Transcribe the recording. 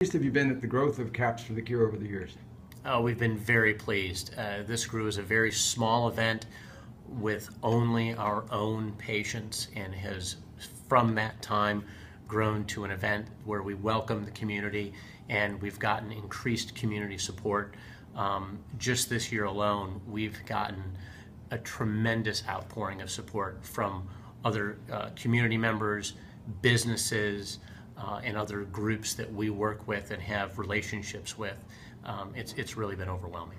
pleased have you been at the growth of CAPS for the Cure over the years? Oh, we've been very pleased. Uh, this grew as a very small event with only our own patients and has, from that time, grown to an event where we welcome the community and we've gotten increased community support. Um, just this year alone, we've gotten a tremendous outpouring of support from other uh, community members, businesses, uh, and other groups that we work with and have relationships with. Um, it's, it's really been overwhelming.